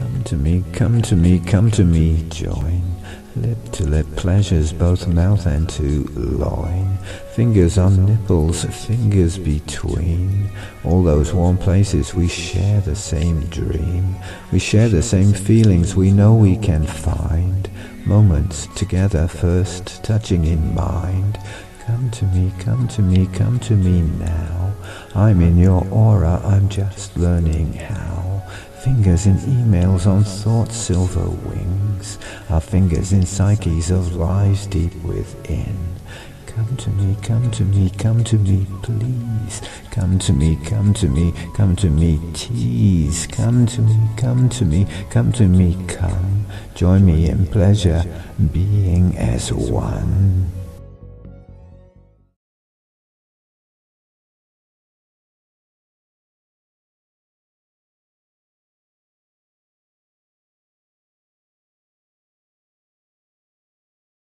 Come to me, come to me, come to me, join. Lip to lip pleasures, both mouth and to loin. Fingers on nipples, fingers between. All those warm places, we share the same dream. We share the same feelings we know we can find. Moments together first, touching in mind. Come to me, come to me, come to me now. I'm in your aura, I'm just learning how. Fingers in emails on thoughts silver wings. Our fingers in psyches of lives deep within. Come to me, come to me, come to me, please. Come to me, come to me, come to me, tease. Come to me, come to me, come to me, come. Join me in pleasure, being as one.